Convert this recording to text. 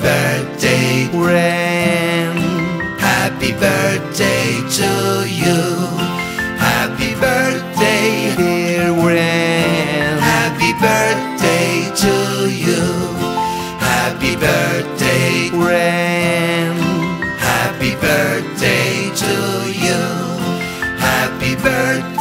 birthday, Wren. Happy birthday to you. Happy birthday, dear Wren. Happy birthday to you. Happy birthday, Wren. Happy birthday to you. Happy birthday.